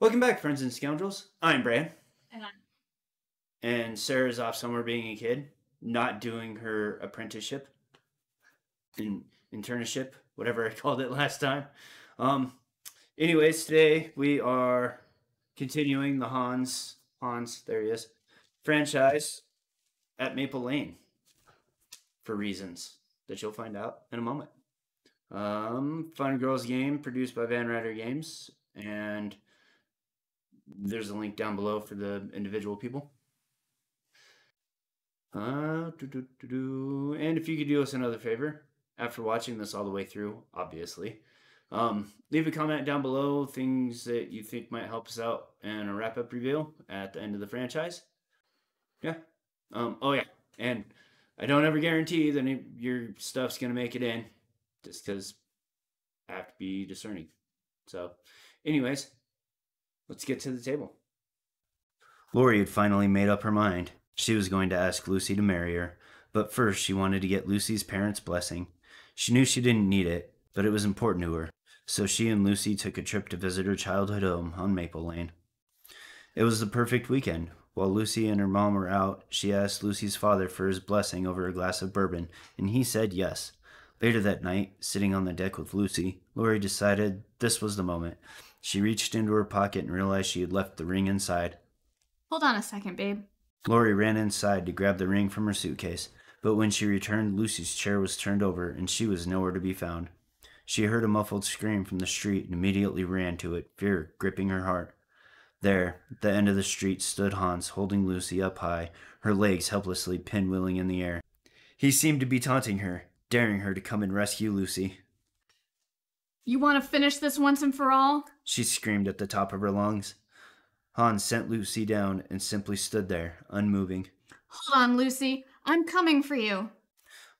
Welcome back, friends and scoundrels. I'm Bran, And I'm and Sarah's off somewhere being a kid, not doing her apprenticeship, in internship, whatever I called it last time. Um, anyways, today we are continuing the Hans Hans there he is franchise at Maple Lane for reasons that you'll find out in a moment. Um, Fun Girls game produced by Van Ryder Games, and there's a link down below for the individual people. Uh. And if you could do us another favor after watching this all the way through, obviously, um, leave a comment down below things that you think might help us out in a wrap up reveal at the end of the franchise. Yeah. Um, oh, yeah. And I don't ever guarantee that any- your stuff's going to make it in just because I have to be discerning. So, anyways, let's get to the table. Laurie had finally made up her mind. She was going to ask Lucy to marry her, but first she wanted to get Lucy's parents' blessing. She knew she didn't need it, but it was important to her, so she and Lucy took a trip to visit her childhood home on Maple Lane. It was the perfect weekend. While Lucy and her mom were out, she asked Lucy's father for his blessing over a glass of bourbon, and he said yes. Later that night, sitting on the deck with Lucy, Laurie decided this was the moment. She reached into her pocket and realized she had left the ring inside. Hold on a second, babe. Laurie ran inside to grab the ring from her suitcase, but when she returned, Lucy's chair was turned over and she was nowhere to be found. She heard a muffled scream from the street and immediately ran to it, fear gripping her heart. There, at the end of the street, stood Hans, holding Lucy up high, her legs helplessly pinwheeling in the air. He seemed to be taunting her, daring her to come and rescue Lucy. You want to finish this once and for all? She screamed at the top of her lungs. Hans sent Lucy down and simply stood there, unmoving. Hold on, Lucy. I'm coming for you.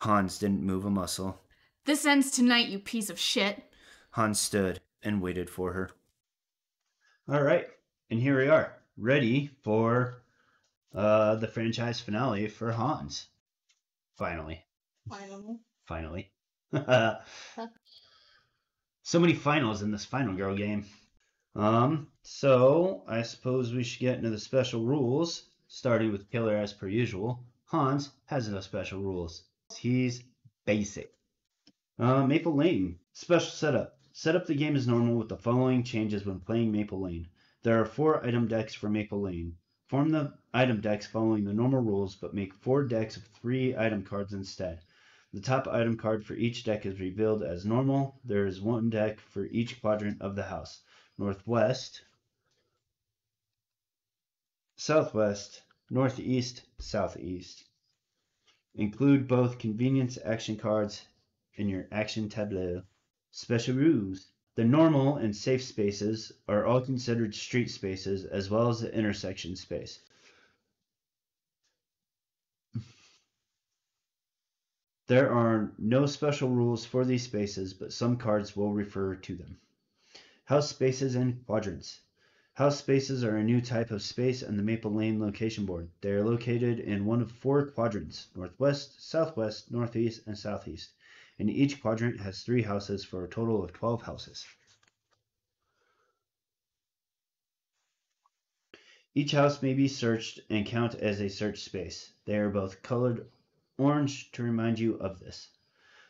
Hans didn't move a muscle. This ends tonight, you piece of shit. Hans stood and waited for her. All right, and here we are, ready for uh, the franchise finale for Hans. Finally, Finally. finally. so many finals in this final girl game. Um, so I suppose we should get into the special rules, starting with Killer as per usual. Hans has no special rules. He's basic. Uh, Maple Lane. Special setup. Set up the game as normal with the following changes when playing Maple Lane. There are four item decks for Maple Lane. Form the item decks following the normal rules, but make four decks of three item cards instead. The top item card for each deck is revealed as normal. There is one deck for each quadrant of the house northwest, southwest, northeast, southeast. Include both convenience action cards in your action tableau. Special rules. The normal and safe spaces are all considered street spaces as well as the intersection space. There are no special rules for these spaces, but some cards will refer to them. House spaces and quadrants. House spaces are a new type of space on the Maple Lane location board. They are located in one of four quadrants northwest, southwest, northeast, and southeast. And each quadrant has three houses for a total of 12 houses. Each house may be searched and count as a search space. They are both colored orange to remind you of this.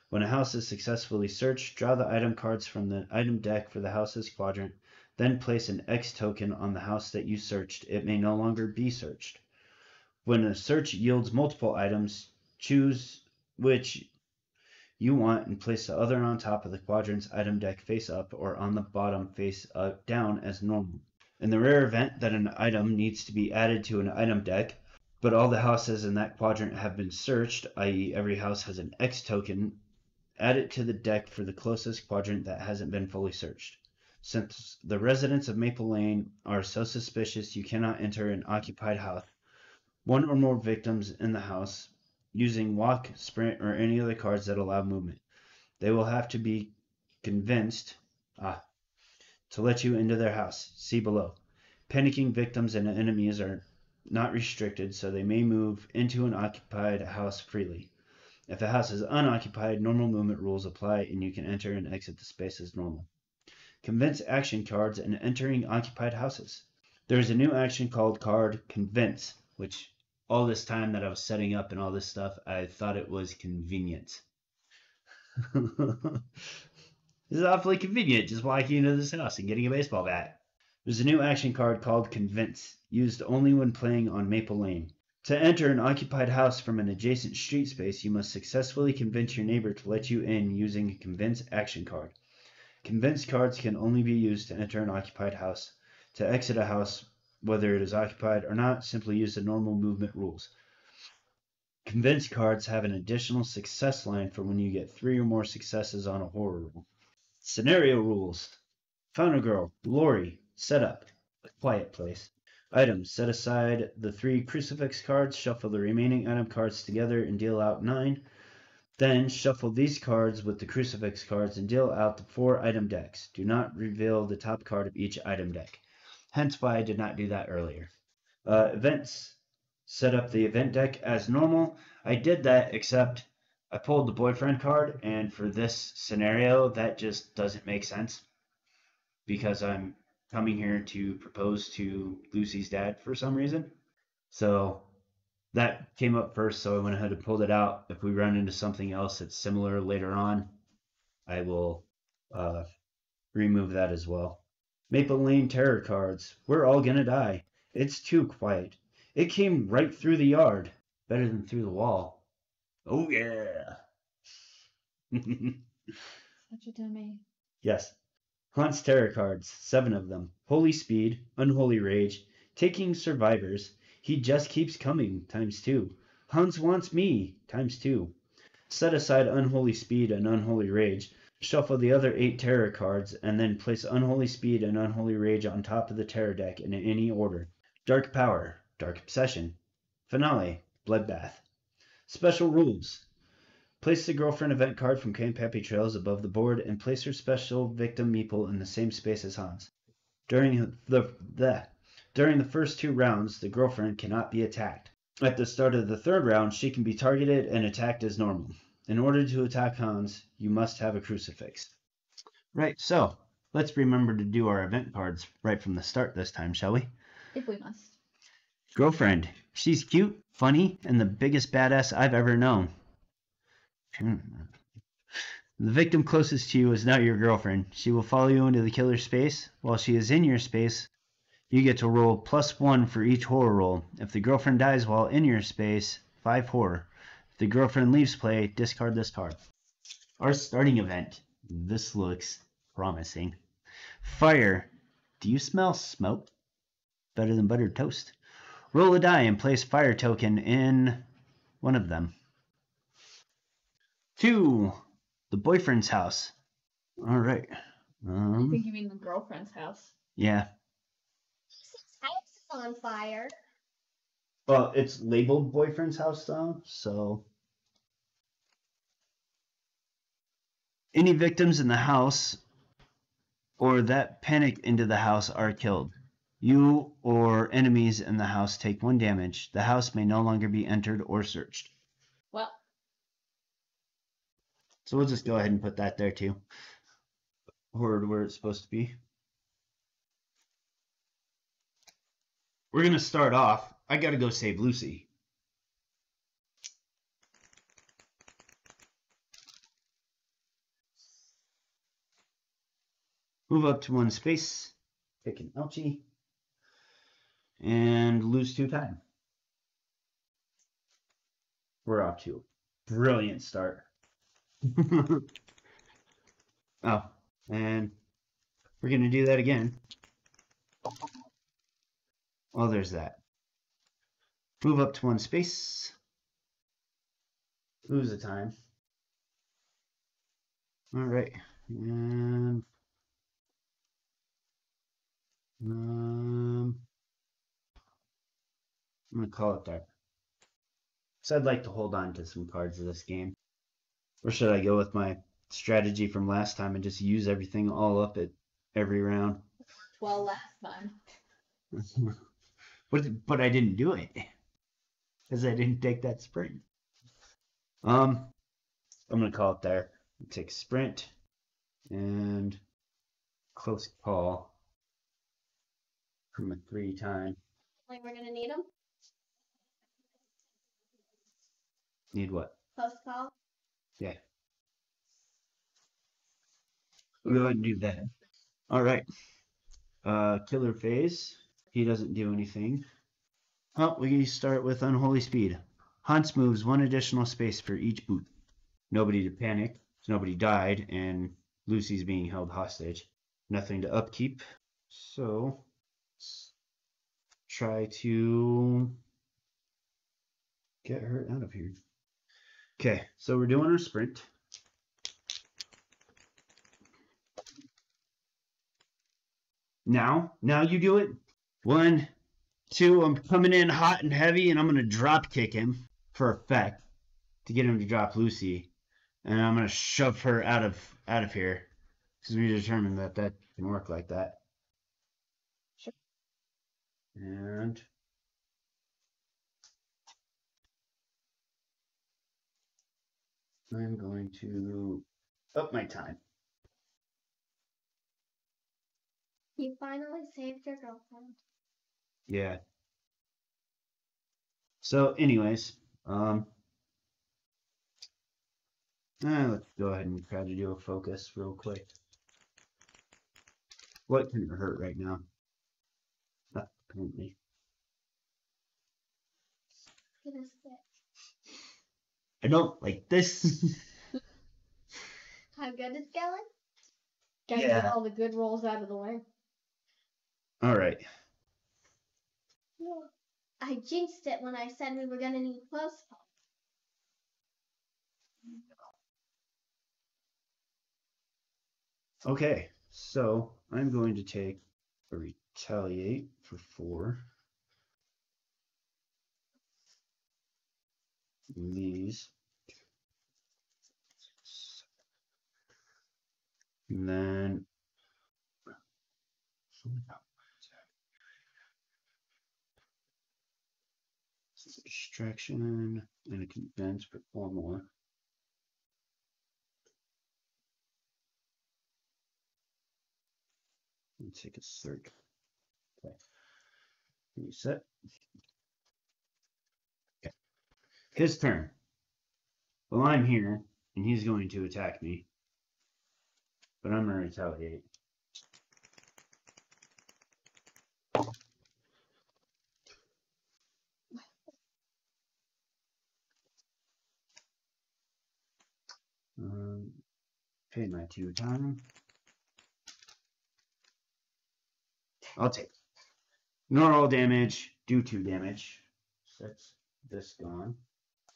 When a house is successfully searched, draw the item cards from the item deck for the house's quadrant, then place an X token on the house that you searched. It may no longer be searched. When a search yields multiple items, choose which you want and place the other on top of the quadrant's item deck face up or on the bottom face up down as normal. In the rare event that an item needs to be added to an item deck, but all the houses in that quadrant have been searched, i.e., every house has an X token, add it to the deck for the closest quadrant that hasn't been fully searched. Since the residents of Maple Lane are so suspicious you cannot enter an occupied house, one or more victims in the house using walk, sprint, or any other cards that allow movement. They will have to be convinced ah, to let you into their house. See below. Panicking victims and enemies are not restricted, so they may move into an occupied house freely. If a house is unoccupied, normal movement rules apply and you can enter and exit the space as normal. convince action cards, and entering occupied houses. There is a new action called card convince, which all this time that I was setting up and all this stuff, I thought it was convenient. this is awfully convenient, just walking into this house and getting a baseball bat. There's a new action card called Convince, used only when playing on Maple Lane. To enter an occupied house from an adjacent street space, you must successfully convince your neighbor to let you in using a Convince action card. Convince cards can only be used to enter an occupied house. To exit a house, whether it is occupied or not, simply use the normal movement rules. Convince cards have an additional success line for when you get three or more successes on a horror roll. Scenario rules. Found a girl, Laurie, setup, a quiet place. Items. Set aside the three crucifix cards, shuffle the remaining item cards together and deal out nine. Then shuffle these cards with the crucifix cards and deal out the four item decks. Do not reveal the top card of each item deck. Hence why I did not do that earlier. Uh, events. Set up the event deck as normal. I did that except I pulled the boyfriend card and for this scenario that just doesn't make sense because I'm coming here to propose to Lucy's dad for some reason. So that came up first, so I went ahead and pulled it out. If we run into something else that's similar later on, I will uh, remove that as well. Maple Lane Terror cards. We're all gonna die. It's too quiet. It came right through the yard. Better than through the wall. Oh, yeah. Such a dummy. yes. Hans Terror cards. Seven of them. Holy Speed. Unholy Rage. Taking Survivors. He just keeps coming. Times two. Hans wants me. Times two. Set aside Unholy Speed and Unholy Rage. Shuffle the other eight terror cards, and then place Unholy Speed and Unholy Rage on top of the terror deck in any order. Dark Power, Dark Obsession. Finale, Bloodbath. Special rules. Place the girlfriend event card from Grandpappy Trails above the board and place her special victim meeple in the same space as Hans. During the, the during the first two rounds, the girlfriend cannot be attacked. At the start of the third round, she can be targeted and attacked as normal. In order to attack Hans, you must have a crucifix. Right, so let's remember to do our event cards right from the start this time, shall we? If we must. Girlfriend. She's cute, funny, and the biggest badass I've ever known. Hmm. The victim closest to you is not your girlfriend. She will follow you into the killer space. While she is in your space, you get to roll plus one for each horror roll. If the girlfriend dies while in your space, five horror. If the girlfriend leaves play, discard this card. Our starting event. This looks promising. Fire. Do you smell smoke? Better than buttered toast. Roll a die and place fire token in one of them. Two. The boyfriend's house. All right. I Um, think you mean the girlfriend's house. yeah. His house is on fire. Well, it's labeled boyfriend's house though, so. Any victims in the house or that panic into the house are killed. You or enemies in the house take one damage. The house may no longer be entered or searched. Well, So we'll just go ahead and put that there too. Or where it's supposed to be. We're gonna start off. I gotta go save Lucy. Move up to one space, pick an ouchie, and lose two time. We're off to a brilliant start. oh, and we're gonna do that again. Well, there's that. Move up to one space. Lose the time. All right, and um, I'm gonna call it there. So I'd like to hold on to some cards of this game. Or should I go with my strategy from last time and just use everything all up at every round? well, last time. but but I didn't do it because I didn't take that sprint. Um, I'm gonna call it there. Take sprint and close call from a three time. Like we're gonna need them. Need what? Post call. Yeah. Ahead and do that. All right. Uh, killer phase. He doesn't do anything. Oh, we start with unholy speed. Hans moves one additional space for each boot. Nobody to panic. Nobody died, and Lucy's being held hostage. Nothing to upkeep. So, try to get her out of here. Okay, so we're doing our sprint. Now, now you do it. One, two, I'm coming in hot and heavy, and I'm gonna drop kick him for effect to get him to drop Lucy, and I'm gonna shove her out of out of here because we determined that that can work like that. Sure. And I'm going to up my time. You finally saved your girlfriend. Yeah. So, anyways, um, uh, let's go ahead and try to do a focus real quick. What can it hurt right now? Not currently. Get a stick. I don't like this. How good is going? Gotta Yeah. get all the good rolls out of the way. All right. I jinxed it when I said we were gonna need close call. Okay. So I'm going to take a retaliate for four. These. And then distraction and a convince for four more. And take a third. Okay. Reset. His turn. Well, I'm here, and he's going to attack me. But I'm going to retaliate. Um, pay my two time. I'll take. Ignore all damage. Do two damage. That's this gone.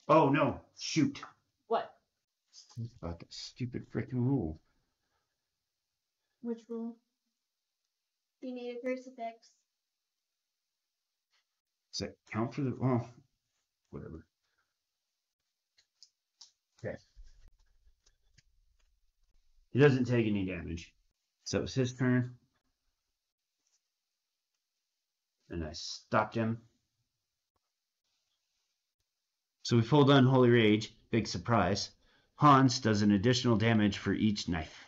Oh no! Shoot! What? About that stupid freaking rule. Which rule? You need a crucifix. Does that count for the? Well, whatever. Okay. He doesn't take any damage. So it was his turn. And I stopped him. So we fold Unholy Rage. Big surprise. Hans does an additional damage for each knife.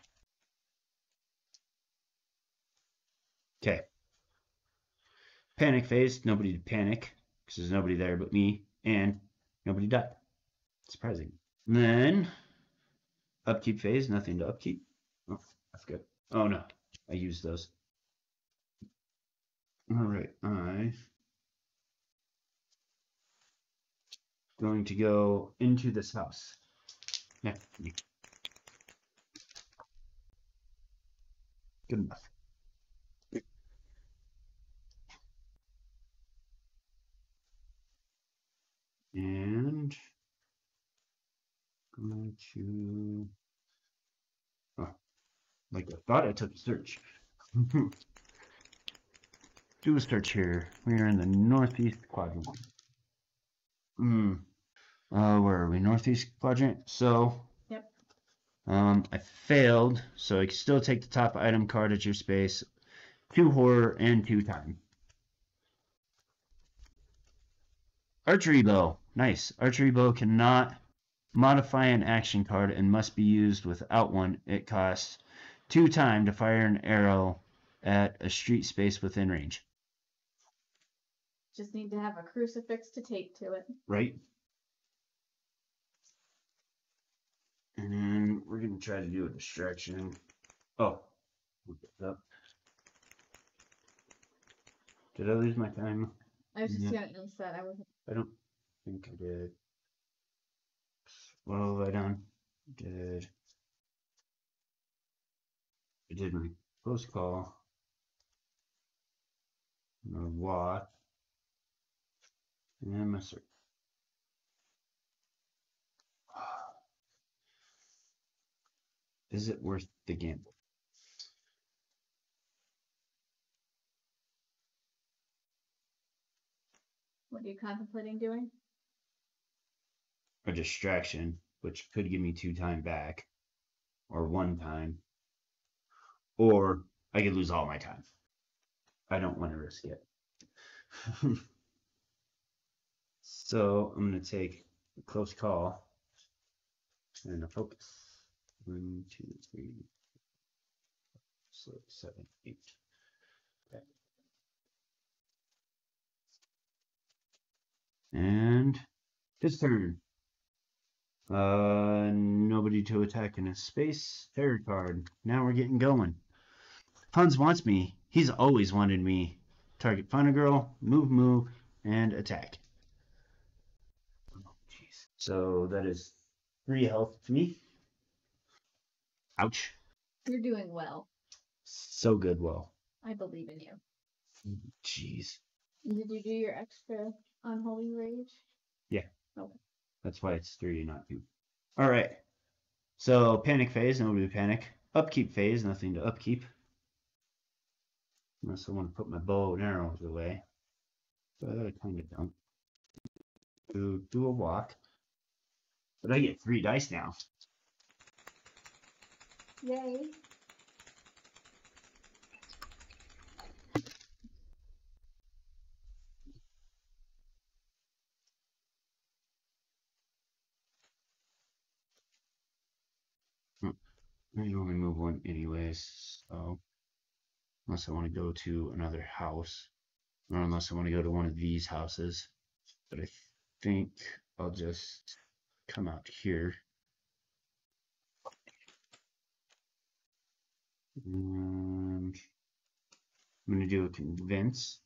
Okay. Panic phase. Nobody to panic. Because there's nobody there but me. And nobody died. Surprising. And then upkeep phase, nothing to upkeep. Oh, I forgot. Oh no, I used those. All right, I going to go into this house. Yeah. Good enough. And going to oh, like I thought I took a search. Do a search here. We are in the northeast quadrant. Hmm. Uh, where are we? Northeast quadrant. So. Yep. Um, I failed, so I can still take the top item card at your space, two horror and two time. Archery bow. Nice. Archery bow cannot modify an action card and must be used without one. It costs two time to fire an arrow at a street space within range. Just need to have a crucifix to tape to it. Right? And then we're gonna try to do a distraction. Oh, look it up. Did I lose my time? I was just Yeah. ask that. I wasn't. I don't think I did. What have I done? Did I did my close call? My what? And then my search. Is it worth the gamble? What are you contemplating doing? a distraction, which could give me two time back, or one time, or I could lose all my time. I don't want to risk it. so I'm going to take a close call and a focus. One, two, three, six, seven, eight. Okay. And his turn. Uh, nobody to attack in a space. Terror card. Now we're getting going. Hans wants me. He's always wanted me. Target Final Girl, move, move, and attack. Oh, jeez. So that is three health to me. Ouch. You're doing well. So good, well. I believe in you. Jeez. Did you do your extra unholy rage? Yeah. Okay. That's why it's three, not two. All right. So panic phase, nobody panic. Upkeep phase, nothing to upkeep. Unless I want to put my bow and arrows away. But I kind of don't. Do do a walk. But I get three dice now. Yay. I only move one anyways, so unless I want to go to another house, or unless I want to go to one of these houses, but I think I'll just come out here. And I'm gonna do a convince.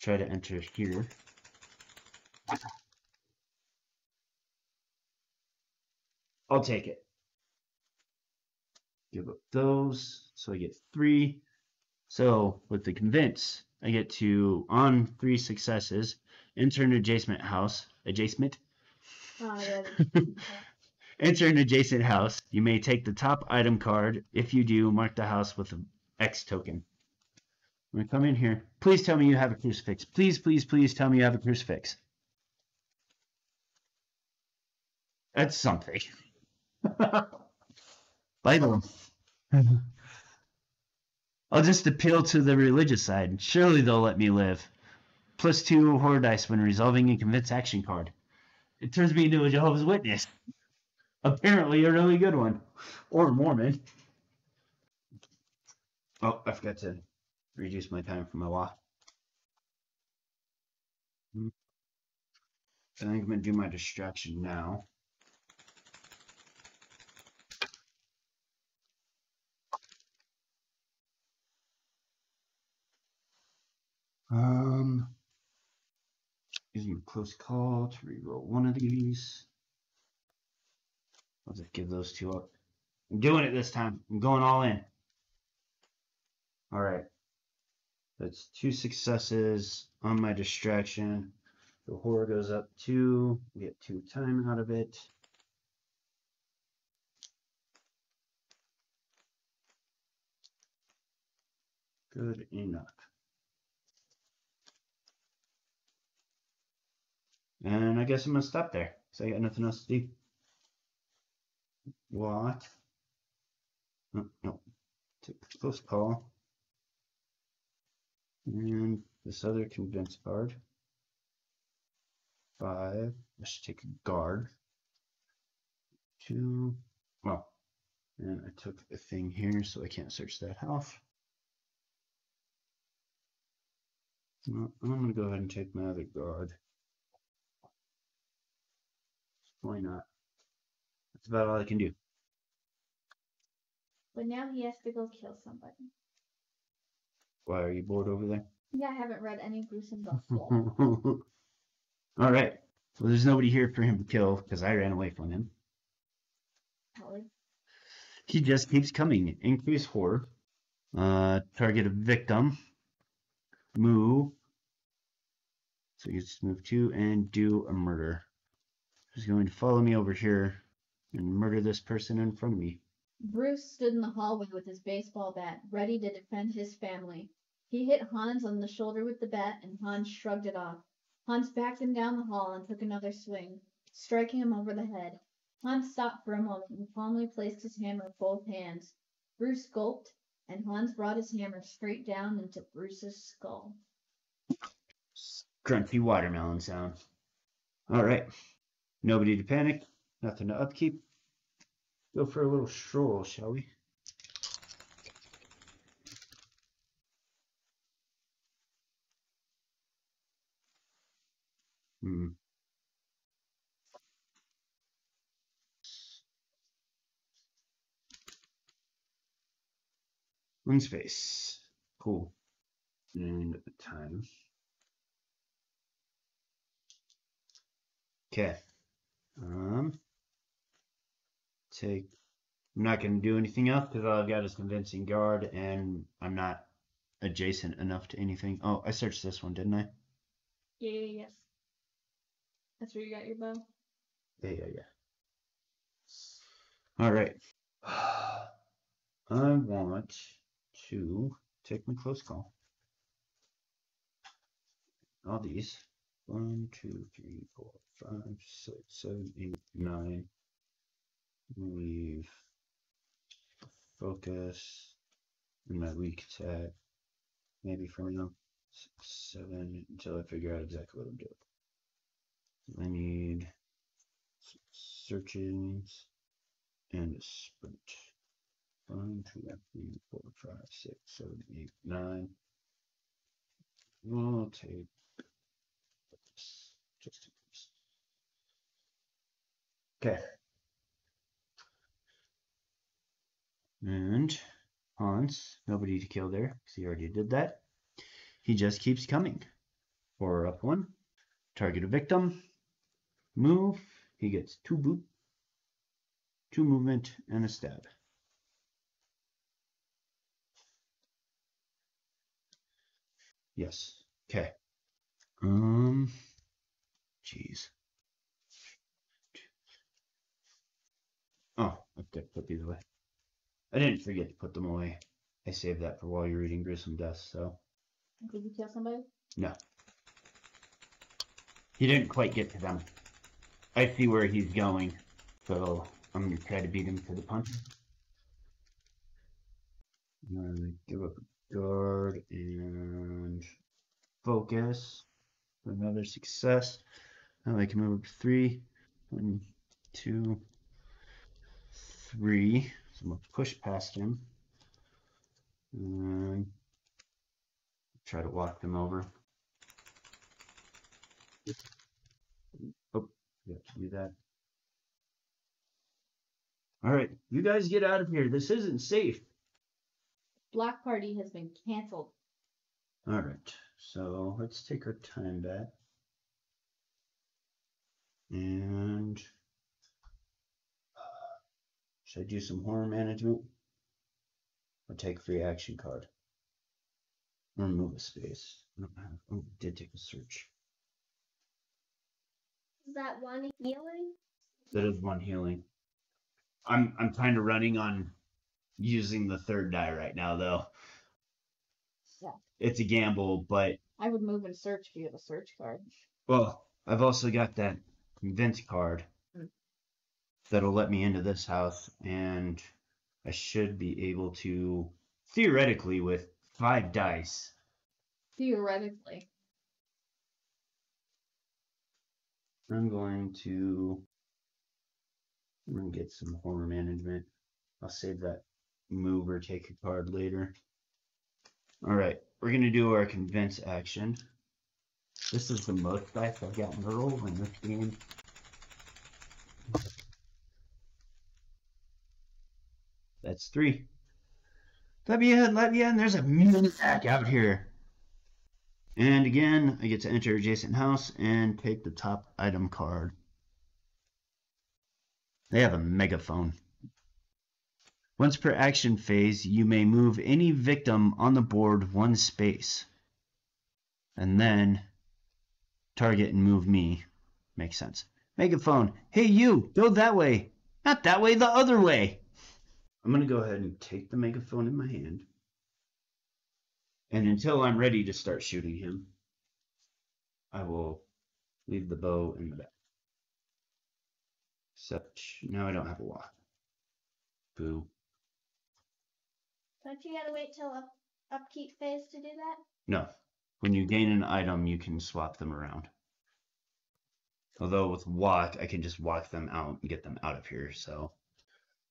Try to enter here. I'll take it. Give up those. So I get three. So with the convince, I get to on three successes, enter an adjacent house. Adjacent. Oh, yeah. Enter an adjacent house. You may take the top item card. If you do, mark the house with an X token. I'm gonna come in here. Please tell me you have a crucifix. Please, please, please tell me you have a crucifix. That's something. Bible. I'll just appeal to the religious side. Surely they'll let me live. Plus two horror dice when resolving a convince action card. It turns me into a Jehovah's Witness. Apparently a really good one. Or Mormon. Oh, I forgot to reduce my time for my. Hmm. I think I'm gonna do my distraction now. Um, using a close call to reroll one of these. I'll just give those two up. I'm doing it this time. I'm going all in. All right. That's two successes on my distraction. The horror goes up two. Get two time out of it. Good enough. And I guess I'm gonna stop there. because I got nothing else to do. What? No, mm, no. Take close call. And this other convince card. Five. Let's take a guard. Two. Well, And I took a thing here, so I can't search that house. Well, I'm gonna go ahead and take my other guard. Why not? That's about all I can do. But now he has to go kill somebody. Why are you bored over there? Yeah, I haven't read any gruesome books yet. all right. Well, there's nobody here for him to kill because I ran away from him. He just keeps coming. Increase horror. Uh, target a victim. Move. So you just move two and do a murder. He's going to follow me over here and murder this person in front of me. Bruce stood in the hallway with his baseball bat, ready to defend his family. He hit Hans on the shoulder with the bat, and Hans shrugged it off. Hans backed him down the hall and took another swing, striking him over the head. Hans stopped for a moment and calmly placed his hammer with both hands. Bruce gulped, and Hans brought his hammer straight down into Bruce's skull. Crunchy watermelon sound. All right. Nobody to panic. Nothing to upkeep. Go for a little stroll, shall we? Hmm. Wing space. Cool. And time. Okay. Um. Take. I'm not going to do anything else because all I've got is convincing guard, and I'm not adjacent enough to anything. Oh, I searched this one, didn't I? Yeah, yeah, yes. That's where you got your bow. Yeah, yeah, yeah. All right. I want to take my close call. All these. One, two, three, four, five, six, seven, eight, nine. Leave focus in my weak attack. Maybe for now. Six, seven until I figure out exactly what I'm doing. I need some searchings and a sprint. One, two, three, four, five, six, seven, eight, nine. We'll take just. Okay. And Hans, nobody to kill there because he already did that. He just keeps coming. Four up one. Target a victim. Move. He gets two boot, two movement, and a stab. Yes. Okay. Um. Jeez. Oh, I did put these away. I didn't forget to put them away. I saved that for while you're reading Gruesome Deaths, so. Did you kill somebody? No. He didn't quite get to them. I see where he's going, so I'm gonna try to beat him to the punch. I'm gonna give up guard and focus. Another success. Now I can move up to three. One, two, three. So I'm gonna push past him. And try to walk them over. Oh, you have to do that. All right, you guys get out of here. This isn't safe. Block party has been canceled. All right, so let's take our time back. And uh, should I do some horror management? Or take a free action card? Or remove a space? I don't have, oh, I did take a search. Is that one healing? That is one healing. I'm I'm kind of running on using the third die right now though. Yeah. It's a gamble, but I would move and search if you have a search card. well, I've also got that convince card. That'll let me into this house and I should be able to theoretically with five dice. Theoretically. I'm going to I'm gonna get some horror management. I'll save that move or take a card later. All right, we're gonna do our convince action. This is the most dice I've gotten to roll in this game. That's three. Let me in, let me in. There's a maniac out here. And again, I get to enter adjacent house and take the top item card. They have a megaphone. Once per action phase, you may move any victim on the board one space. And then target and move me. Makes sense. Megaphone, hey you, go that way. Not that way, the other way. I'm going to go ahead and take the megaphone in my hand. And until I'm ready to start shooting him, I will leave the bow in the back. Except now I don't have a lock. Boo. Don't you gotta wait till up upkeep phase to do that? No. When you gain an item, you can swap them around. Although with walk, I can just walk them out and get them out of here, so.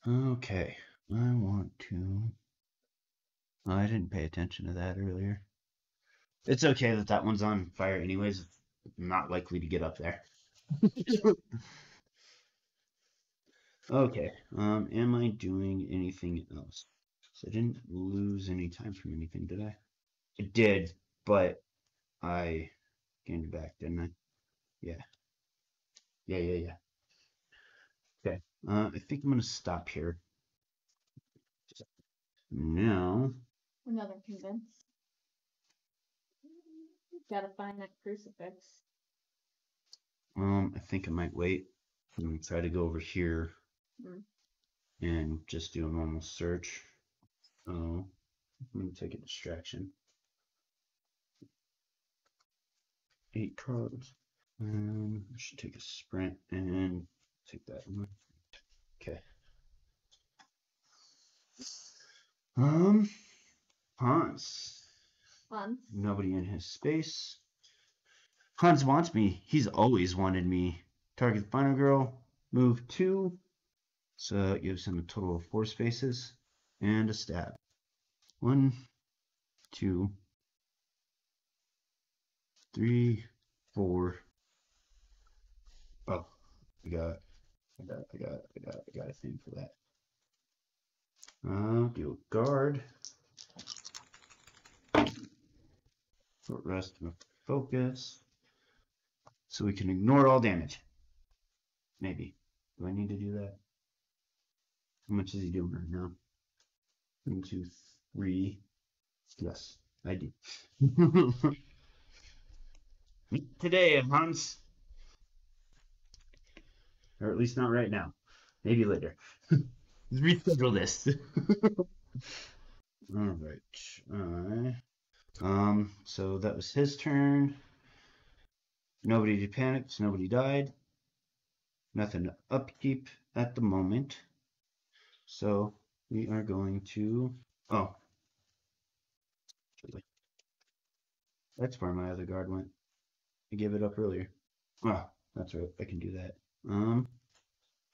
Okay. I want to. Oh, I didn't pay attention to that earlier. It's okay that that one's on fire, anyways. I'm not likely to get up there. okay. Um, am I doing anything else? So I didn't lose any time from anything, did I? I did, but I gained it back, didn't I? Yeah. Yeah, yeah, yeah. Okay. Uh, I think I'm gonna stop here. Now, Another convince. Gotta find that crucifix. um, I think I might wait and try to go over here Mm. and just do a normal search. Oh, I'm gonna take a distraction. Eight cards. Um, I should take a sprint and take that one. Okay. Um, Hans. Hans. Nobody in his space. Hans wants me. He's always wanted me. Target the final girl. Move two. So it gives him a total of four spaces and a stab. One, two, three, four. Oh, I got, I got, I got, I got, I got a thing for that. Uh, do a guard. Short rest and focus. So we can ignore all damage. Maybe. Do I need to do that? How much is he doing right now? One, two, three. Yes, I do. Today, Hans. Or at least not right now. Maybe later. Reschedule this. All right. Uh, um. So that was his turn. Nobody panicked. Nobody died. Nothing to upkeep at the moment. So we are going to. Oh. That's where my other guard went. I gave it up earlier. Oh, that's right. I can do that. Um.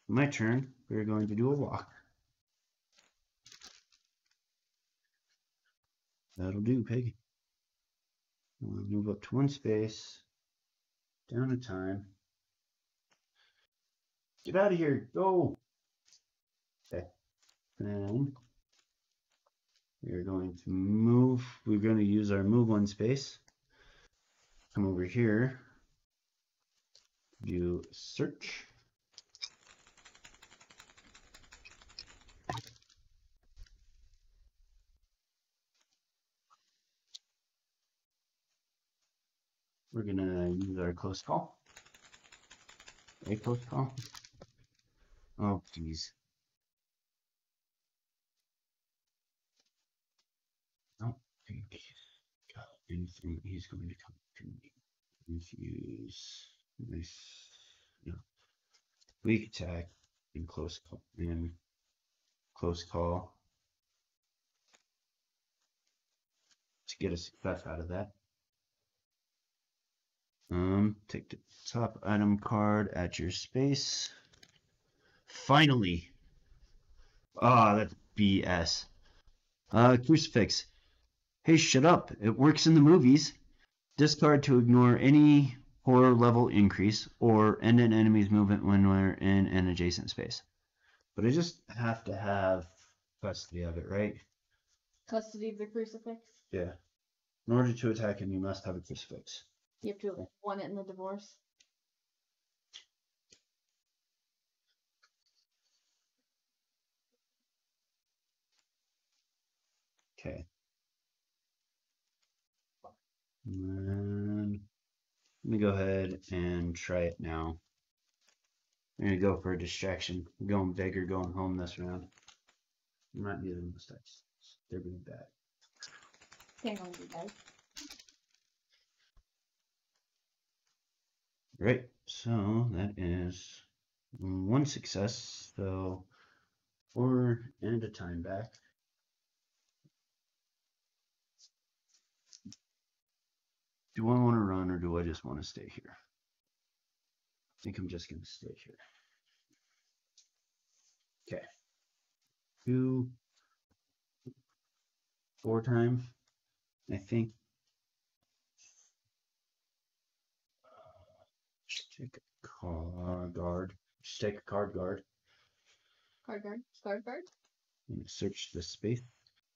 My turn. We're going to do a walk. That'll do, Peggy. We'll move up to one space, down a time. Get out of here, go! Okay, and we're going to move, we're going to use our move one space. Come over here, do search. We're gonna use our close call. A close call. Oh, please. I don't think he's got anything he's going to come to me. Infuse. Nice. No. Weak attack and close call. And close call. To get a success out of that. Um, take the top item card at your space. Finally, Ah, that's BS. Uh, crucifix. Hey, shut up. It works in the movies. Discard to ignore any horror level increase or end an enemy's movement when we're in an adjacent space. But I just have to have custody of it, right? Custody of the crucifix. Yeah. In order to attack him, you must have a crucifix. You have to have won it in the divorce. Okay. And let me go ahead and try it now. I'm gonna go for a distraction. I'm going big or going home this round. I might be the mistakes. They're being bad. Can't hold you guys. Right. So that is one success. So four and a time back. Do I want to run or do I just want to stay here? I think I'm just going to stay here. Okay. Two, four time. I think. Take a card guard. Just take a card guard Card guard. Card guard. and search the space.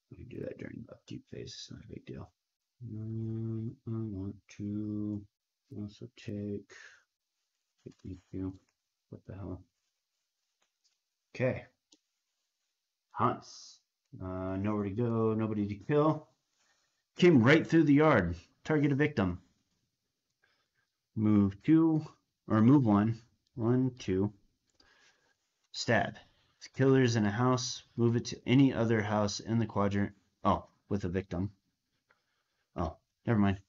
We do that during the upkeep phase. It's not a big deal. Um, I want to also take. Thank you. What the hell? Okay. Hans. Uh, nowhere to go, nobody to kill. Came right through the yard. Target a victim. Move two, or move one. One, two. Stab. If killer's in a house, move it to any other house in the quadrant. Oh, with a victim. Oh, never mind.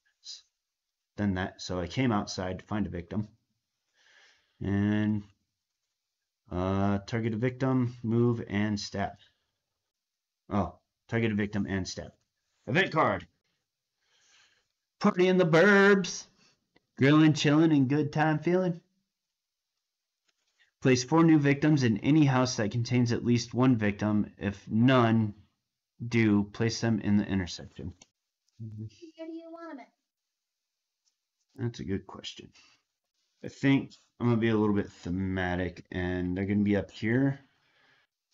Done that. So I came outside to find a victim. And uh, target a victim, move, and stab. Oh, target a victim and stab. Event card. Party in the burbs. Grilling, chilling, and good time feeling. Place four new victims in any house that contains at least one victim. If none do, place them in the intersection. Where do you want them? That's a good question. I think I'm gonna be a little bit thematic, and they're gonna be up here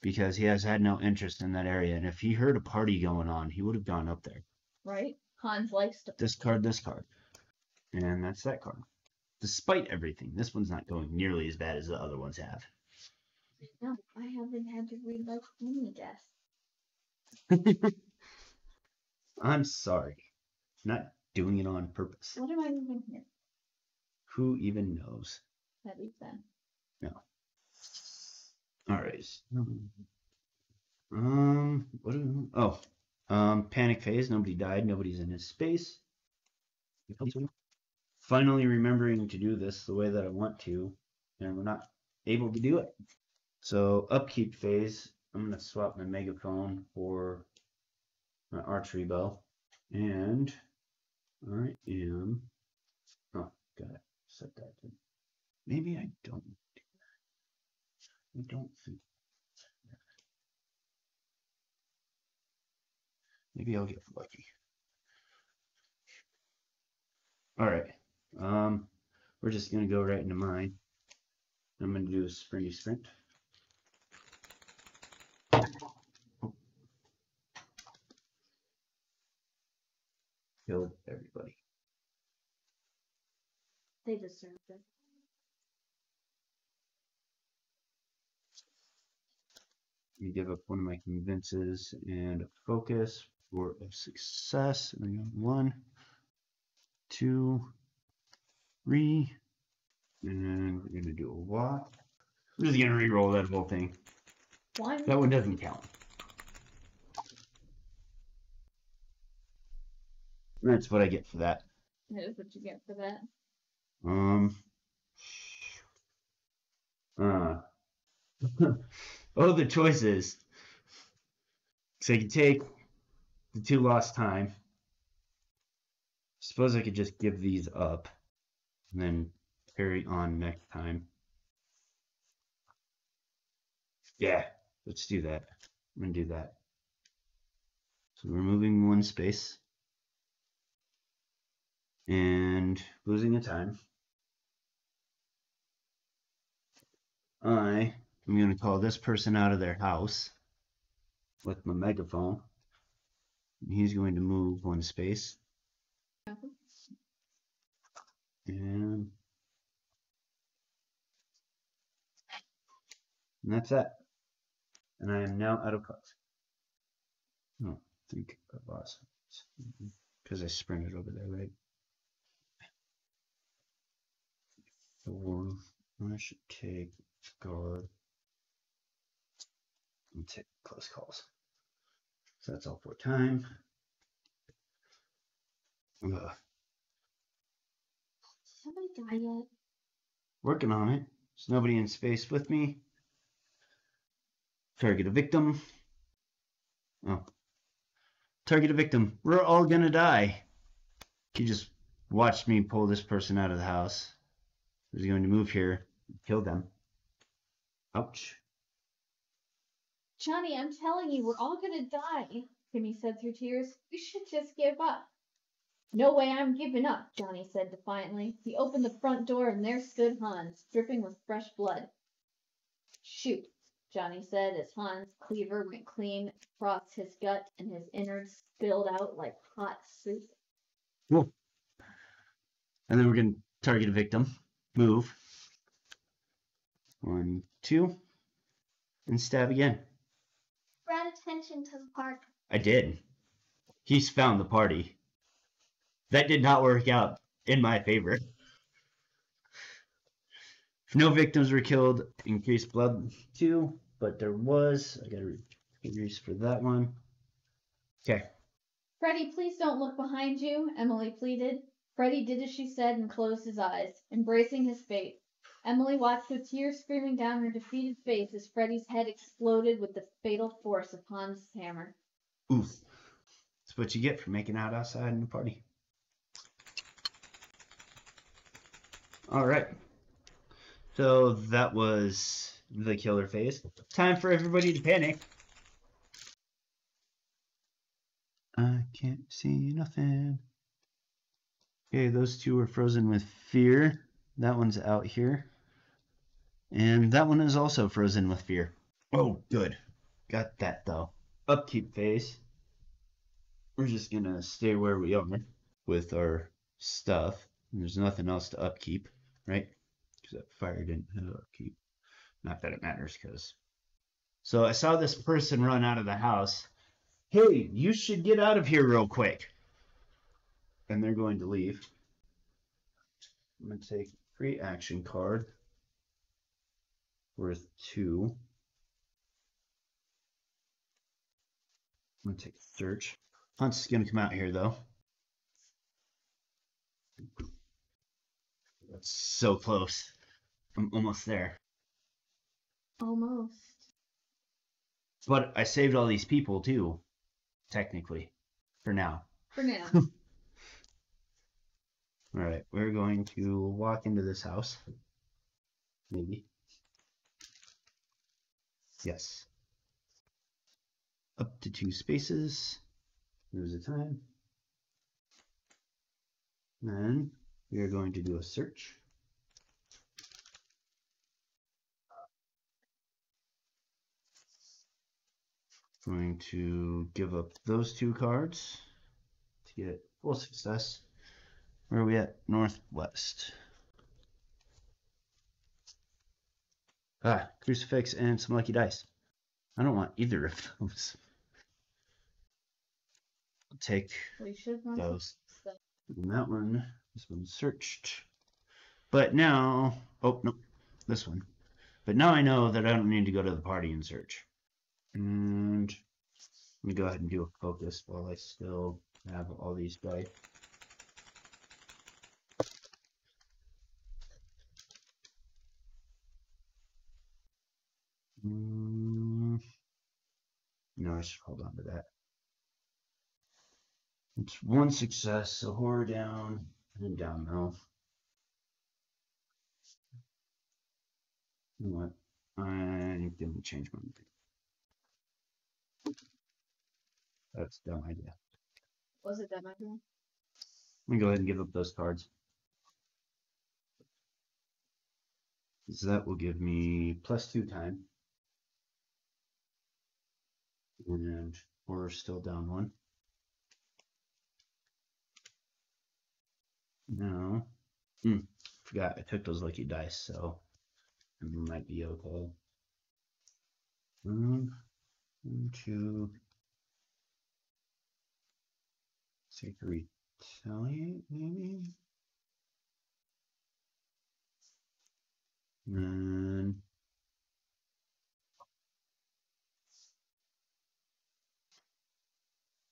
because he has had no interest in that area. And if he heard a party going on, he would have gone up there. Right. Hans likes to. This card, this card, and that's that card. Despite everything, this one's not going nearly as bad as the other ones have. No, I haven't had to read like any death. I'm sorry. Not doing it on purpose. What am I doing here? Who even knows? That is then. All right. Um, what? Do, oh, um, panic phase. Nobody died. Nobody's in his space. Finally, remembering to do this the way that I want to, and we're not able to do it. So upkeep phase. I'm gonna swap my megaphone for my archery bow, and I am. Oh, got it. Set that. To, maybe I don't. do that. I don't think. Maybe I'll get lucky. All right. Um, we're just gonna go right into mine. I'm gonna do a sprinty sprint. Killed everybody. They deserve it. You give up one of my convinces and a focus for a success. And we go one, two, three, and we're gonna do a walk. I'm just gonna re-roll that whole thing. One. That one doesn't count. That's what I get for that. That is what you get for that. Um. Uh. oh, the choices. So I can take the two lost time. Suppose I could just give these up and then carry on next time. Yeah, let's do that. I'm gonna do that. So we're moving one space and losing a time. I am going to call this person out of their house with my megaphone. He's going to move one space. And, and that's that. And I am now out of cards. I don't think I lost because I sprinted over there, right? Four. I should take guard and take close calls. So that's all for time. Ugh. Yet? Working on it. There's nobody in space with me. Target a victim. Oh. Target a victim. We're all gonna die. You just watched me pull this person out of the house. Who's going to move here? Kill them. Ouch. Johnny, I'm telling you, we're all gonna die, Timmy said through tears. We should just give up. No way I'm giving up, Johnny said defiantly. He opened the front door and there stood Hans, dripping with fresh blood. Shoot, Johnny said as Hans' cleaver went clean across his gut and his innards spilled out like hot soup. Cool. And then we're gonna target a victim. Move. One, two. And stab again. Brought attention to the park. I did. He's found the party. That did not work out in my favor. No victims were killed. Increased blood two, but there was. I gotta increase for that one. Okay. Freddie, please don't look behind you, Emily pleaded. Freddie did as she said and closed his eyes, embracing his fate. Emily watched with tears streaming down her defeated face as Freddie's head exploded with the fatal force of Hans' hammer. Oof. That's what you get for making out outside in the party. All right. So that was the killer phase. Time for everybody to panic. I can't see nothing. Okay, those two are frozen with fear. That one's out here. And that one is also frozen with fear. Oh, good. Got that though. Upkeep phase. We're just gonna stay where we are with our stuff. There's nothing else to upkeep, right? Because that fire didn't uh, have upkeep. Not that it matters, because. So I saw this person run out of the house. Hey, you should get out of here real quick. And they're going to leave. I'm gonna take free action card worth two. I'm gonna take search. Hans's gonna come out here though. That's so close. I'm almost there. Almost. But I saved all these people too, technically, for now. For now. All right, we're going to walk into this house. Maybe. Yes. Up to two spaces. There's a time. Then we are going to do a search. Going to give up those two cards to get full success. Where are we at? Northwest. Ah, crucifix and some lucky dice. I don't want either of those. I'll take we should want some those. That one, this one's searched. But now, oh, no, this one. But now I know that I don't need to go to the party and search. And let me go ahead and do a focus while I still have all these dice. Mm, no, I should hold on to that. It's one success, so horror down and down now. You know what? I'm gonna change my. That's a dumb idea. Was it that my turn? Let me go ahead and give up those cards. So that will give me plus two time. And we're still down one. No. Hmm. Forgot I took those lucky dice, so I might be okay. One, two. Take a retaliate, maybe? And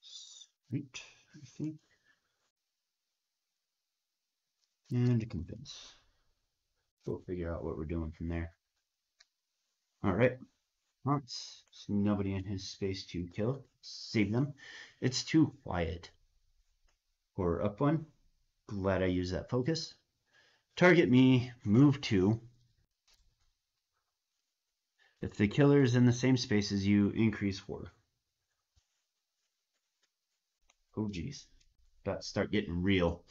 Sweet, I think. And convince. We'll figure out what we're doing from there. Alright. Once. So nobody in his space to kill. Save them. It's too quiet. Or up one. Glad I used that focus. Target me. Move two. If the killer is in the same space as you, increase four. Oh geez. About to start getting real.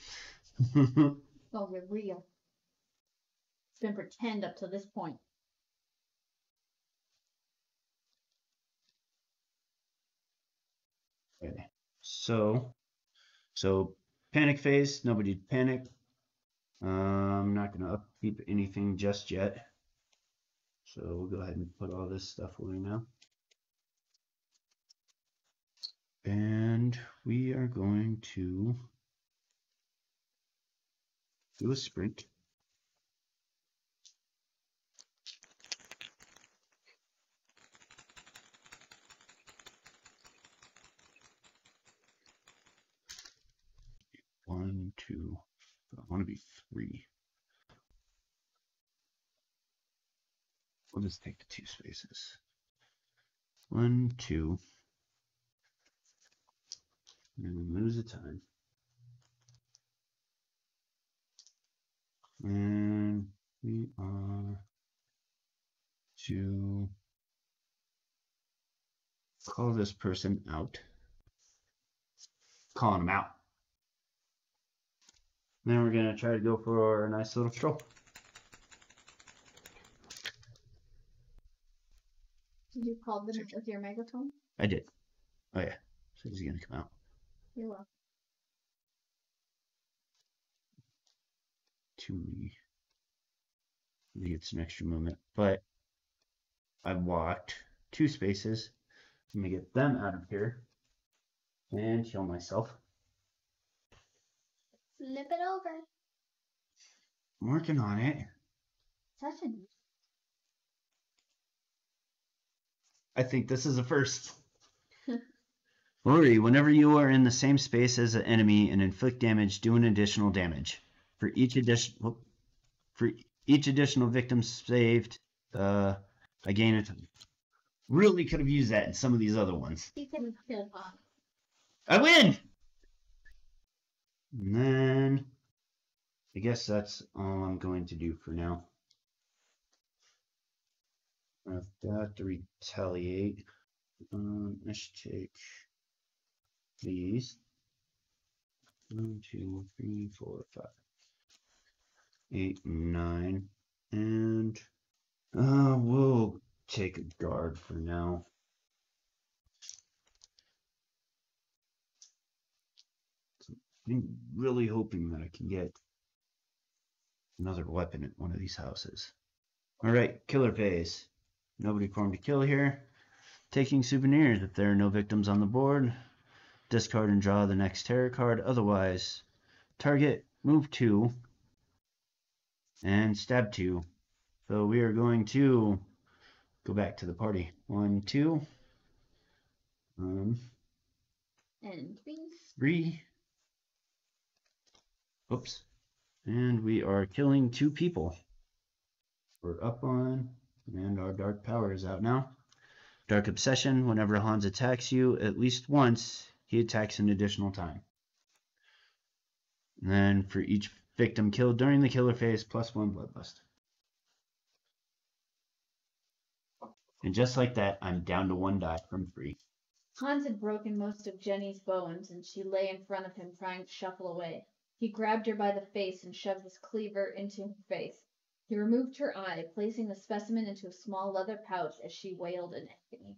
Oh, we're real. It's been pretend up to this point. Okay. So, so panic phase, nobody panic. Uh, I'm not going to upkeep anything just yet. So we'll go ahead and put all this stuff away now. And we are going to do a sprint. One, two, I want to be three. We'll just take the two spaces. One, two. And lose the time. And we are to call this person out. Calling him out. Then we're gonna try to go for a nice little stroll. Did you call them with your megaphone? I did. Oh yeah. So he's gonna come out. You're welcome. To me. He gets an extra movement, but I walked two spaces. I'm gonna get them out of here and heal myself. Flip it over. I'm working on it. Such a I think this is a first. Laurie, whenever you are in the same space as an enemy and inflict damage, do an additional damage. For each additional for each additional victim saved, uh, I gain a. Really could have used that in some of these other ones. You can kill Bob. I win! And then I guess that's all I'm going to do for now. I've got to retaliate. Um, should take these. One, two, three, four, five, eight, nine, and uh, we'll take a guard for now. I'm really hoping that I can get another weapon at one of these houses. Alright, killer phase. Nobody formed to kill here. Taking souvenirs if there are no victims on the board. Discard and draw the next terror card. Otherwise, target, move two, and stab two. So we are going to go back to the party. One, two, um, And three. three. Oops. And we are killing two people. We're up on, and our dark power is out now. Dark Obsession, whenever Hans attacks you at least once, he attacks an additional time. And then for each victim killed during the killer phase, plus one bloodlust. And just like that, I'm down to one die from three. Hans had broken most of Jenny's bones, and she lay in front of him trying to shuffle away. He grabbed her by the face and shoved his cleaver into her face. He removed her eye, placing the specimen into a small leather pouch as she wailed in agony.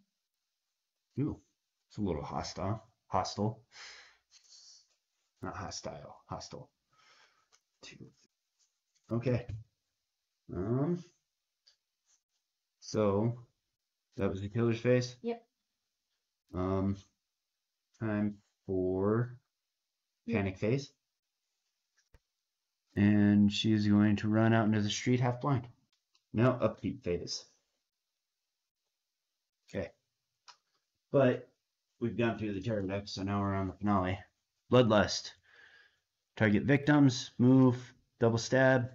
Ooh, it's a little hostile. Hostile. Not hostile. Hostile. Two. Okay. Um. So that was the killer's face. Yep. Um. Time for Yeah. panic phase. And she is going to run out into the street half blind. Now upkeep phase. Okay. But we've gone through the terror deck, so now we're on the finale. Bloodlust. Target victims, move, double stab.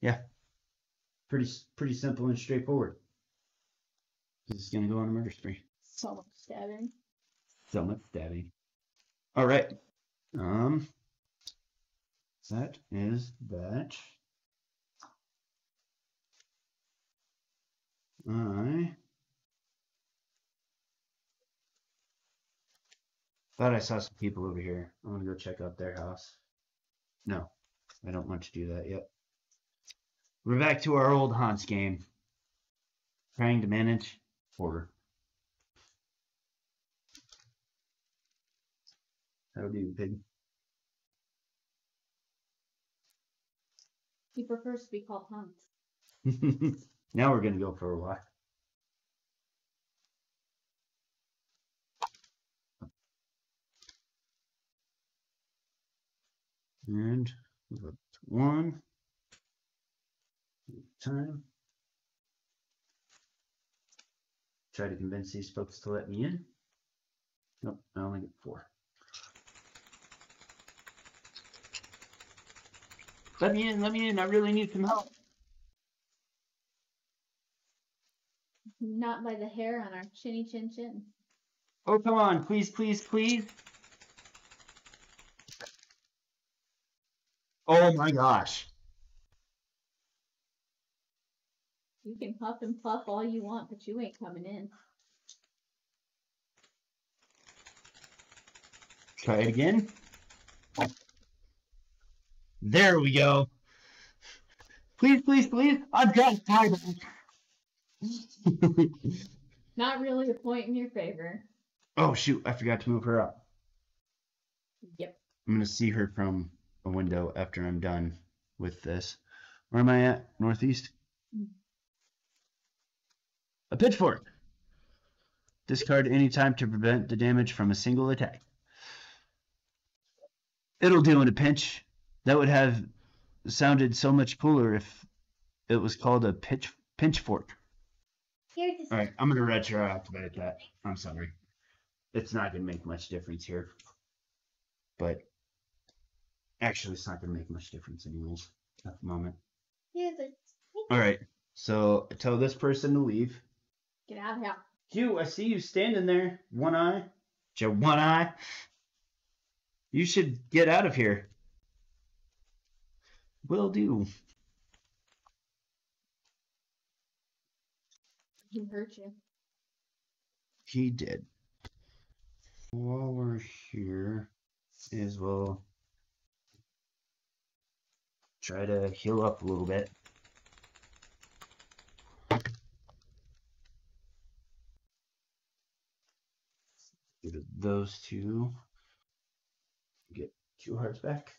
Yeah. Pretty pretty simple and straightforward. He's gonna go on a murder spree. So much stabbing. So much stabbing. All right. Um. That is that. I thought I saw some people over here. I'm gonna go check out their house. No, I don't want to do that yet. We're back to our old Hans game. Trying to manage order. How do you, pig? He prefers to be called Hans. now we're gonna go for a walk. And move up to one. Time. Try to convince these folks to let me in. Nope, I only get four. Let me in, let me in. I really need some help. Not by the hair on our chinny chin chin. Oh, come on. Please, please, please. Oh my gosh. You can puff and puff all you want, but you ain't coming in. Try it again. There we go. Please, please, please. I've got tie Not really a point in your favor. Oh, shoot. I forgot to move her up. Yep. I'm going to see her from a window after I'm done with this. Where am I at? Northeast? A pitchfork. Discard any time to prevent the damage from a single attack. It'll do in a pinch. That would have sounded so much cooler if it was called a pitch pinch fork. Here's the All right, I'm gonna retroactivate that. I'm sorry. It's not gonna make much difference here, but actually, it's not gonna make much difference anyways at the moment. here's the All right, so I tell this person to leave. Get out of here. Hugh, I see you standing there, one eye. Your one eye. You should get out of here. Will do. He hurt you. He did. While we're here, is we'll try to heal up a little bit. Those two. Get two hearts back.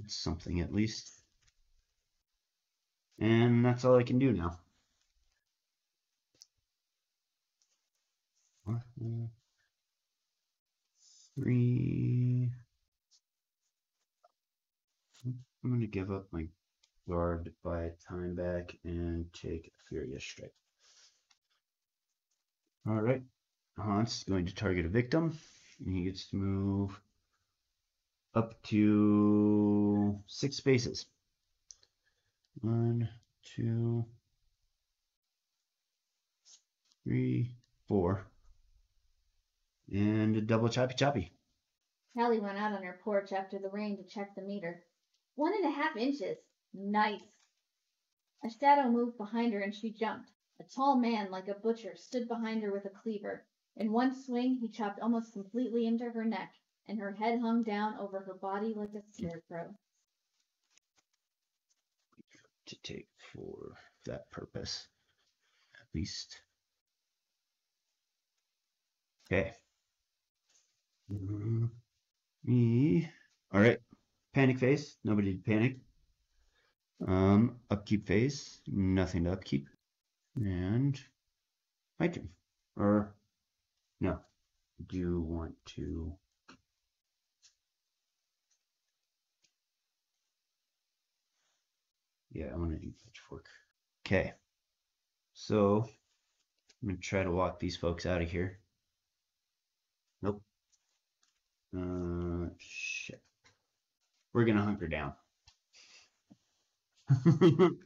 That's something at least. And that's all I can do now. Three. I'm going to give up my guard by time back and take a Furious Strike. All right. Hans is going to target a victim. And he gets to move up to six spaces. One, two, three, four. And a double choppy choppy. Callie went out on her porch after the rain to check the meter. One and a half inches. Nice. A shadow moved behind her and she jumped. A tall man, like a butcher, stood behind her with a cleaver. In one swing, he chopped almost completely into her neck, and her head hung down over her body like a scarecrow. To take for that purpose, at least. Okay. Mm, Me. All right. Panic phase. Nobody to panic. Um, upkeep phase. Nothing to upkeep. And my turn. Or no. Do you want to? Yeah, I want to do pitchfork. Okay. So I'm gonna try to walk these folks out of here. Nope. Uh. We're gonna hunker down.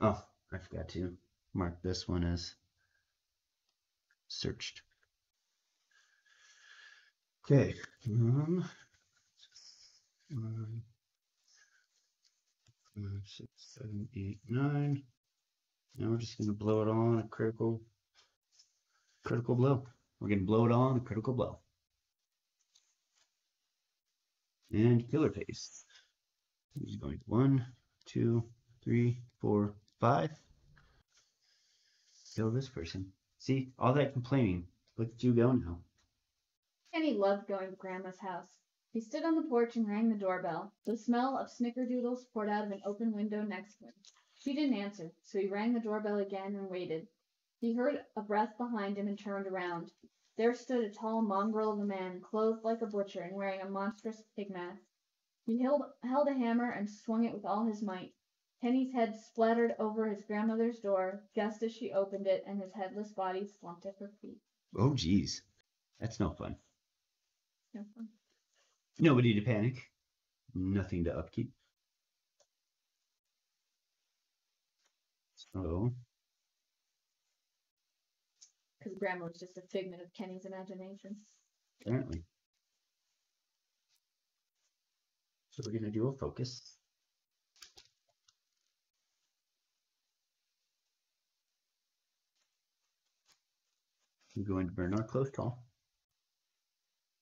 oh, I forgot to mark this one as searched. Okay. Um, six, seven, eight, nine. Now we're just gonna blow it on a critical, critical blow. We're gonna blow it on a critical blow. And killer paste. He's going one, two, three, four, five. Kill this person. See, all that complaining. Look at you go now. Kenny loved going to Grandma's house. He stood on the porch and rang the doorbell. The smell of snickerdoodles poured out of an open window next to him. She didn't answer, so he rang the doorbell again and waited. He heard a breath behind him and turned around. There stood a tall mongrel of a man, clothed like a butcher and wearing a monstrous pig mask. He held, held a hammer and swung it with all his might. Kenny's head splattered over his grandmother's door just as she opened it, and his headless body slumped at her feet. Oh, jeez. That's no fun. No fun. Nobody to panic. Nothing to upkeep. So, Because Grandma was just a figment of Kenny's imagination. apparently. So we're gonna do a focus. We're going to burn our close call.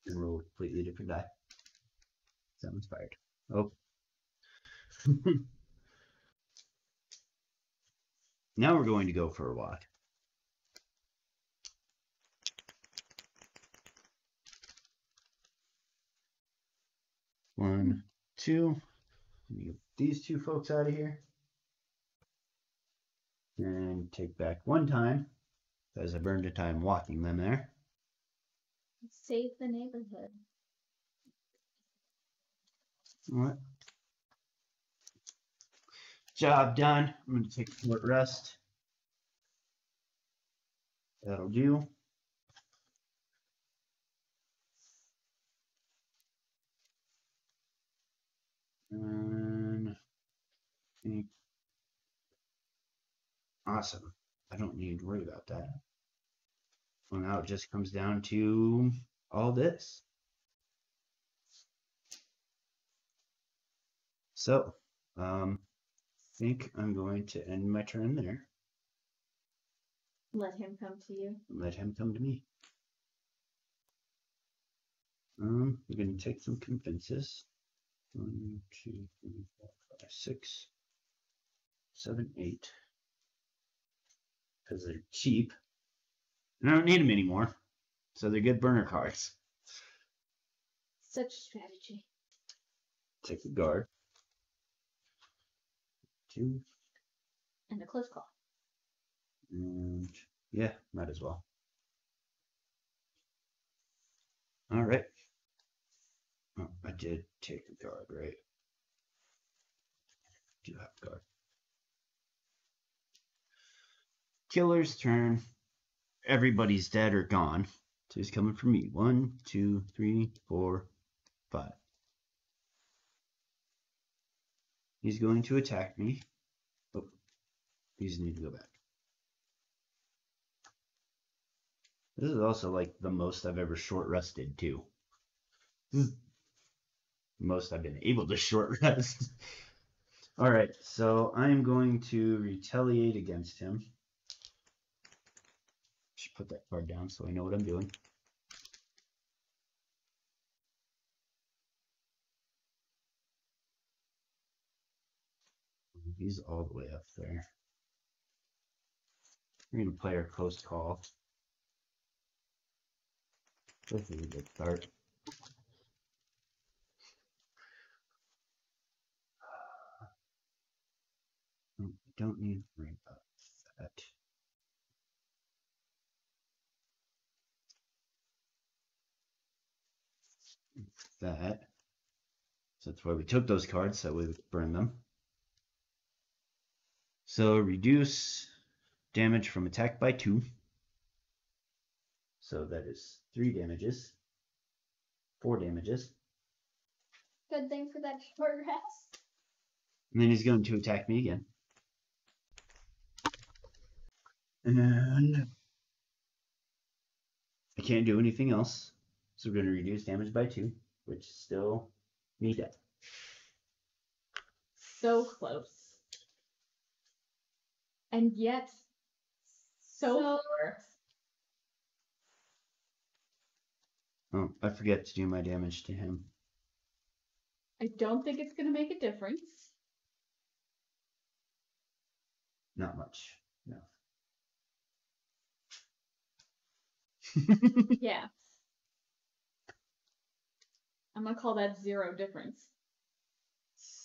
And roll a completely different die. Someone's fired. Oh. now we're going to go for a walk. One, two. Let me get these two folks out of here. And take back one time, because I burned a time walking them there. Save the neighborhood. What? Job done. I'm going to take a short rest. That'll do. And I think- awesome. I don't need to worry about that. Well, now it just comes down to all this. So, um, I think I'm going to end my turn there. Let him come to you. Let him come to me. Um, we're going to take some convinces. One, two, three, four, five, six, seven, eight. Because they're cheap. And I don't need them anymore. So they're good burner cards. Such strategy. Take the guard. Two. And a close call. And yeah, might as well. All right. Oh, I did take a guard, right? Do have guard. Killer's turn. Everybody's dead or gone. So he's coming for me. One, two, three, four, five. He's going to attack me. Oh, these need to go back. This is also like the most I've ever short rested too. This is most I've been able to short rest. All right, so I'm going to retaliate against him. Should put that card down so I know what I'm doing. He's all the way up there. We're gonna play our close call. This is a good start. Oh, Don't need to worry about that. That. So that's why we took those cards, that way we could burn them. So reduce damage from attack by two. So that is three damages. Four damages. Good thing for that short rest. And then he's going to attack me again. And I can't do anything else. So we're going to reduce damage by two, which is still me dead. So close. And yet, so, So- far. Oh, I forget to do my damage to him. I don't think it's going to make a difference. Not much. No. Yeah. I'm going to call that zero difference.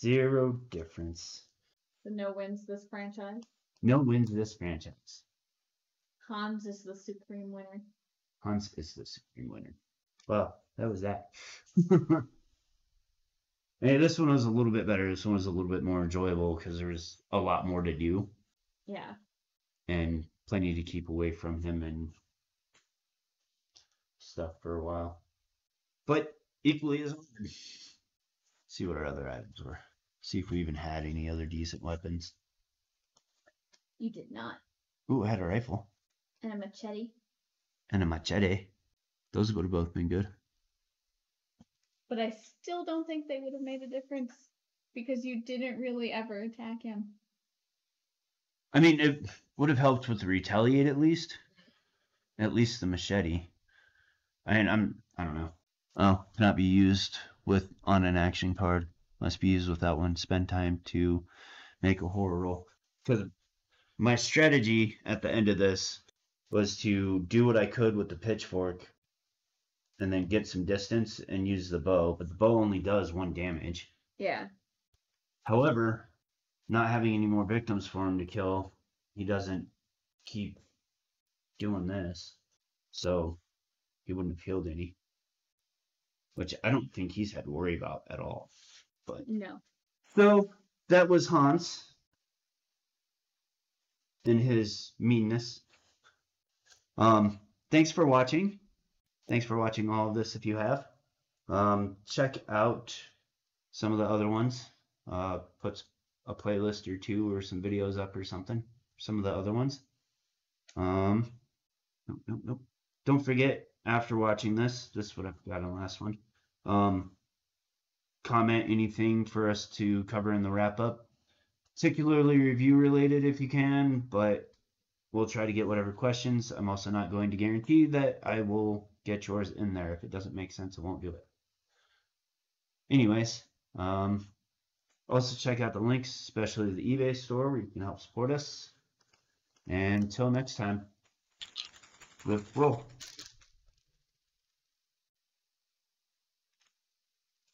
Zero difference. The no wins this franchise. No wins this franchise. Hans is the supreme winner. Hans is the supreme winner. Well, that was that. hey, this one was a little bit better. This one was a little bit more enjoyable because there was a lot more to do Yeah. and plenty to keep away from him and stuff for a while. But equally as hard. See what our other items were. See if we even had any other decent weapons. You did not. Ooh, I had a rifle And a machete. and a machete. Those would have both been good. But I still don't think they would have made a difference because you didn't really ever attack him. I mean, it would have helped with the retaliate at least. At least the machete. I mean, I'm I don't know. Oh, cannot be used with on an action card. Must be used without one. Spend time to make a horror roll. Because my strategy at the end of this was to do what I could with the pitchfork, and then get some distance and use the bow. But the bow only does one damage. Yeah. However, not having any more victims for him to kill, he doesn't keep doing this. So he wouldn't have killed any. Which I don't think he's had to worry about at all. But No. so that was Hans and his meanness. Um, thanks for watching. Thanks for watching all of this if you have. Um, check out some of the other ones. Uh, put a playlist or two or some videos up or something. Some of the other ones. Um, nope, nope, nope. Don't forget after watching this, this is what I forgot on the last one. Um, comment anything for us to cover in the wrap up, particularly review related if you can, but we'll try to get whatever questions. I'm also not going to guarantee that I will get yours in there. If it doesn't make sense, I won't do it. Anyways, um, also check out the links, especially the eBay store where you can help support us. And until next time, let's roll.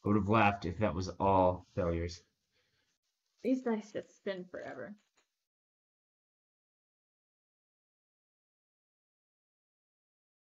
I would have laughed if that was all failures. These dice just spin forever.